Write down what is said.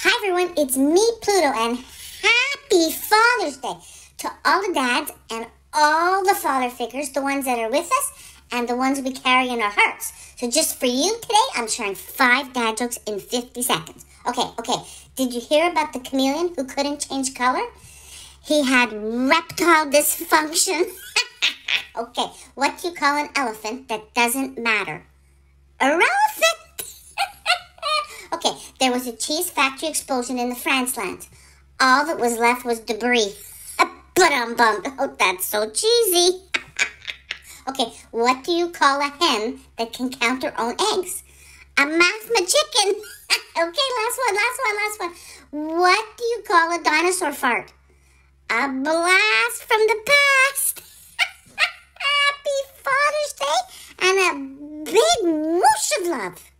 Hi everyone, it's me, Pluto, and happy Father's Day to all the dads and all the father figures, the ones that are with us and the ones we carry in our hearts. So just for you today, I'm sharing five dad jokes in 50 seconds. Okay, okay. Did you hear about the chameleon who couldn't change color? He had reptile dysfunction. okay, what do you call an elephant that doesn't matter? Irrelevant. okay, there was a cheese factory explosion in the France land. All that was left was debris. But um bum. Oh, that's so cheesy. okay, what do you call a hen that can count her own eggs? A math chicken. okay, last one, last one, last one. What do you call a dinosaur fart? A blast from the past. Happy Father's Day and a big whoosh of love.